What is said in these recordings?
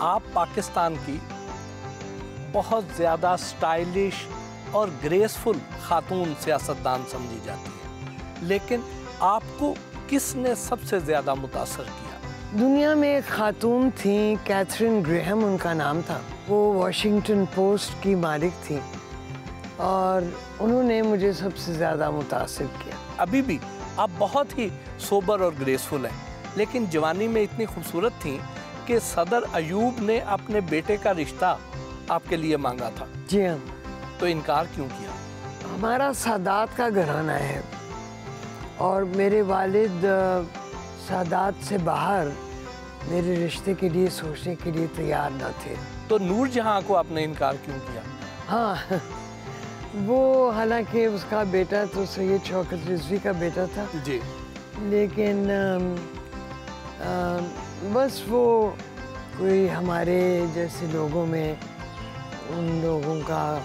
आप पाकिस्तान की बहुत ज़्यादा स्टाइलिश और ग्रेसफुल खातून सियासतदान समझी जाती है। लेकिन आपको किसने सबसे ज़्यादा मुतासर किया? दुनिया में एक खातून थी कैथरीन ग्रेहम उनका नाम था। वो वॉशिंगटन पोस्ट की मालिक थी और उन्होंने मुझे सबसे ज़्यादा मुतासर किया। अभी भी आप बहुत ही सोबर और ग्रेसफुल हैं लेकिन जवानी में इतनी खूबसूरत थी कि सदर अयूब ने अपने बेटे का रिश्ता आपके लिए मांगा था। जी हाँ। तो इनकार क्यों किया? हमारा सादात का घराना है और मेरे वालिद सादात से बाहर मेरे रिश्ते के लिए सोचने के लिए तैयार न थे। तो नूर जहाँ को आपने इनकार क्यों किया? हाँ वो हालाँकि उसका बेटा तो सैयद शौकत रिजवी का बेटा था। जी। लेकिन अम, अम, बस वो कोई हमारे जैसे लोगों में उन लोगों का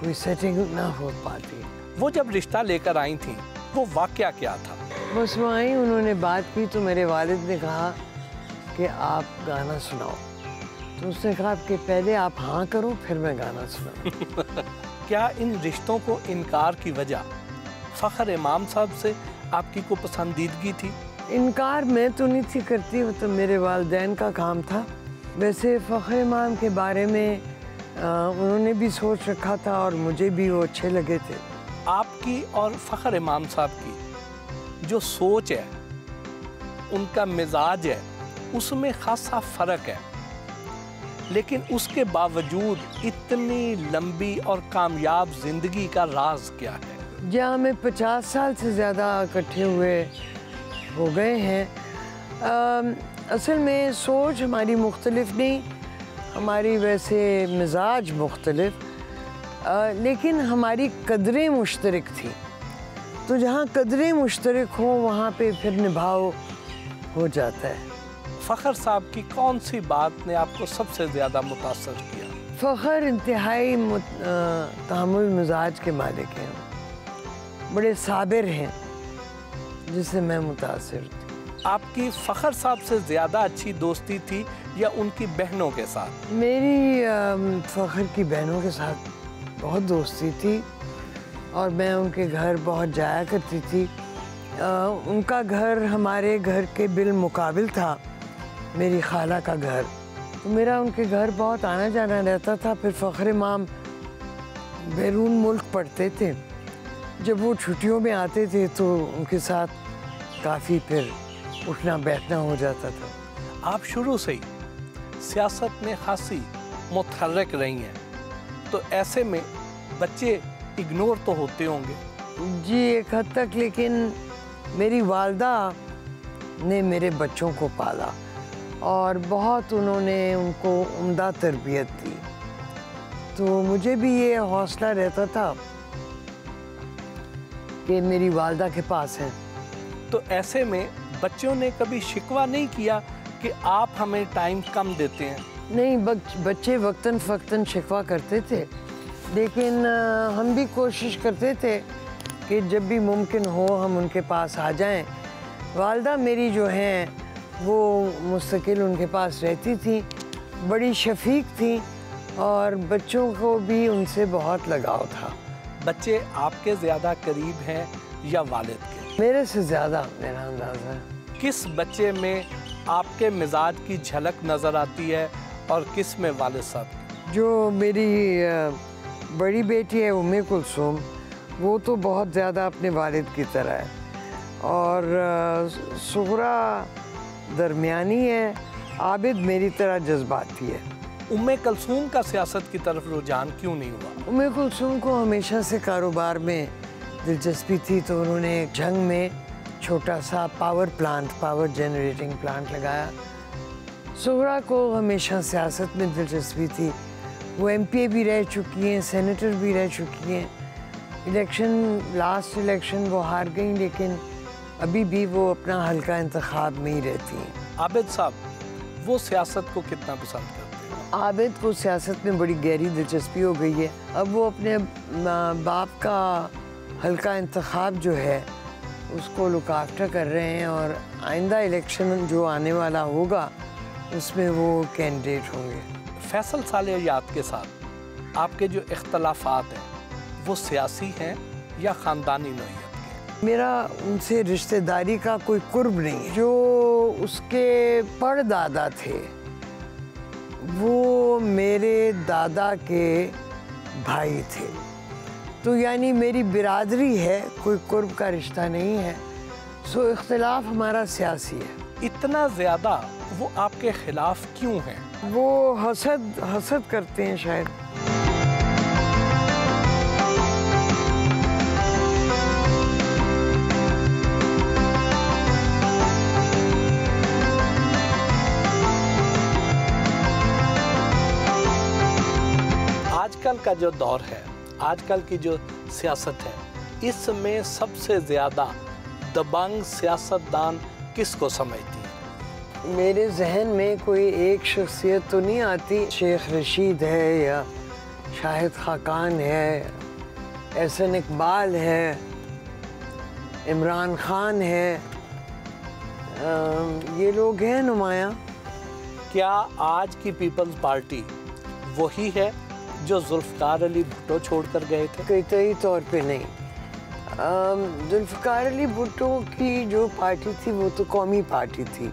कोई सेटिंग ना हो पाती। वो जब रिश्ता लेकर आई थी वो वाक्य क्या था? बस वो आई उन्होंने बात की तो मेरे वालिद ने कहा कि आप गाना सुनाओ। तो उसने कहा कि पहले आप हाँ करो फिर मैं गाना सुनाऊं। क्या इन रिश्तों को इनकार की वजह फ़खर इमाम साहब से आपकी को पसंदीदगी थी? इनकार मैं तो नहीं थी करती वो तो मेरे वालदेन का काम था। वैसे फ़खर इमाम के बारे में आ, उन्होंने भी सोच रखा था और मुझे भी वो अच्छे लगे थे। आपकी और फ़खर इमाम साहब की जो सोच है उनका मिजाज है उसमें खासा फ़र्क है। लेकिन उसके बावजूद इतनी लंबी और कामयाब ज़िंदगी का राज क्या है? जहाँ हमें पचास साल से ज़्यादा इकट्ठे हुए हो गए हैं। अम, असल में सोच हमारी मुख्तलिफ़ नहीं हमारी वैसे मिजाज मुख्तलिफ़। लेकिन हमारी कदरें मुश्तरक थी। तो जहाँ कदरें मुश्तरक हों वहाँ पे फिर निभाव हो जाता है। फ़खर साहब की कौन सी बात ने आपको सबसे ज़्यादा मुतासर किया? फ़खर इंतहाई तहमुल मिजाज के मालिक हैं। बड़े साबिर हैं। जिससे मैं मुतासर थी। आपकी फ़खर साहब से ज़्यादा अच्छी दोस्ती थी या उनकी बहनों के साथ? मेरी फ़खर की बहनों के साथ बहुत दोस्ती थी और मैं उनके घर बहुत जाया करती थी। अ, उनका घर हमारे घर के बिल मुकाबिल था मेरी खाला का घर। तो मेरा उनके घर बहुत आना जाना रहता था फिर फ़खर इमाम बैरून मुल्क पढ़ते थे। जब वो छुट्टियों में आते थे तो उनके साथ काफ़ी फिर उठना बैठना हो जाता था। आप शुरू से ही सियासत में खासी मुतहरक रही हैं। तो ऐसे में बच्चे इग्नोर तो होते होंगे। जी एक हद तक लेकिन मेरी वालदा ने मेरे बच्चों को पाला और बहुत उन्होंने उनको उम्दा तरबियत दी। तो मुझे भी ये हौसला रहता था। कि मेरी वालदा के पास है। तो ऐसे में बच्चों ने कभी शिकवा नहीं किया कि आप हमें टाइम कम देते हैं? नहीं बच, बच्चे वक्तन फ़क्तन शिकवा करते थे। लेकिन हम भी कोशिश करते थे कि जब भी मुमकिन हो हम उनके पास आ जाएँ। वालदा मेरी जो हैं वो मुस्तकिल उनके पास रहती थी बड़ी शफीक थी और बच्चों को भी उनसे बहुत लगाव था। बच्चे आपके ज़्यादा करीब हैं या वालिद के? मेरे से ज़्यादा मेरा अंदाज है। किस बच्चे में आपके मिजाज की झलक नज़र आती है और किसमें वालिद साहब जो मेरी बड़ी बेटी है उम्मी कुलसूम वो तो बहुत ज़्यादा अपने वालिद की तरह है। और सुगरा दरमियानी है आबिद मेरी तरह जज्बाती है। उम्मे कलसूम का सियासत की तरफ़ रुझान क्यों नहीं हुआ? उम्मी कुलसूम को हमेशा से कारोबार में दिलचस्पी थी तो उन्होंने जंग में छोटा सा power plant power generating plant लगाया। सोहरा को हमेशा सियासत में दिलचस्पी थी। वो एम भी रह चुकी हैं सेनेटर भी रह चुकी हैं। इलेक्शन लास्ट इलेक्शन वो हार गई लेकिन अभी भी वो अपना हल्का इंतखाब में ही रहती हैं। आबिद साहब वो सियासत को कितना पसंद करते आबिद को सियासत में बड़ी गहरी दिलचस्पी हो गई है। अब वो अपने बाप का हल्का इंतखाब जो है उसको लुक आफ्टर कर रहे हैं और आइंदा इलेक्शन जो आने वाला होगा उसमें वो कैंडिडेट होंगे। फैसल सालियात के साथ आपके जो इख्तलाफात हैं वो सियासी हैं या ख़ानदानी नोयत के? मेरा उनसे रिश्तेदारी का कोई कुर्ब नहीं है। जो उसके परदादा थे वो मेरे दादा के भाई थे। तो यानी मेरी बिरादरी है कोई कुर्ब का रिश्ता नहीं है। सो इख्तलाफ हमारा सियासी है। इतना ज़्यादा वो आपके ख़िलाफ़ क्यों है? वो हसद हसद करते हैं शायद। आजकल का जो दौर है आजकल की जो सियासत है इसमें सबसे ज़्यादा दबंग सियासतदान किसको समझती है? मेरे जहन में कोई एक शख्सियत तो नहीं आती शेख रशीद है या शाहिद खाकान है एहसन इकबाल है इमरान खान है। अम, ये लोग हैं नुमाया। क्या आज की पीपल्स पार्टी वही है जो जुल्फ़कार अली भुट्टो छोड़कर गए थे? कई तौर पे नहीं। जुल्फ़कार अली भुट्टो की जो पार्टी थी वो तो कौमी पार्टी थी।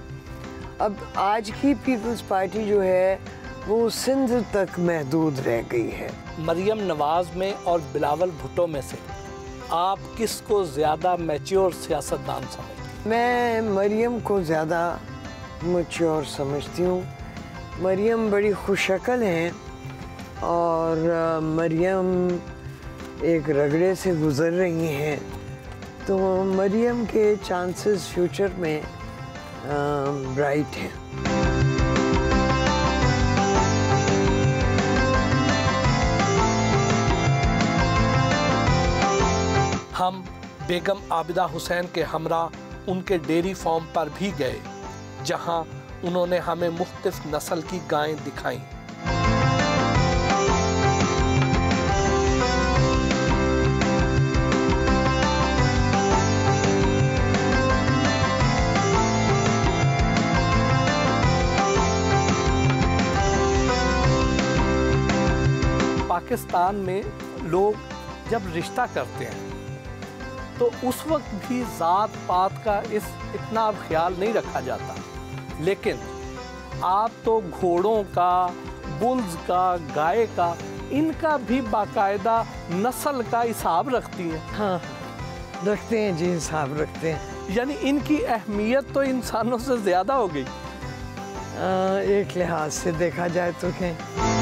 अब आज की पीपल्स पार्टी जो है वो सिंध तक महदूद रह गई है। मरियम नवाज़ में और बिलावल भुट्टो में से आप किसको ज़्यादा मैच्योर सियासतदान समझती मैं मरियम को ज़्यादा मच्योर समझती हूँ। मरियम बड़ी खुशकल हैं। और मरियम एक रगड़े से गुज़र रही हैं। तो मरियम के चांसेस फ्यूचर में ब्राइट हैं। हम बेगम आबिदा हुसैन के हमरा उनके डेयरी फार्म पर भी गए, जहाँ उन्होंने हमें मुख्तफ नस्ल की गायें दिखाईं। पाकिस्तान में लोग जब रिश्ता करते हैं तो उस वक्त भी ज़ात पात का इस इतना अब ख्याल नहीं रखा जाता। लेकिन आप तो घोड़ों का बुल्स का गाय का इनका भी बाकायदा नस्ल का हिसाब रखती हैं। हाँ रखते हैं जी हिसाब रखते हैं। यानी इनकी अहमियत तो इंसानों से ज़्यादा हो गई। अ, एक लिहाज से देखा जाए तो कहें।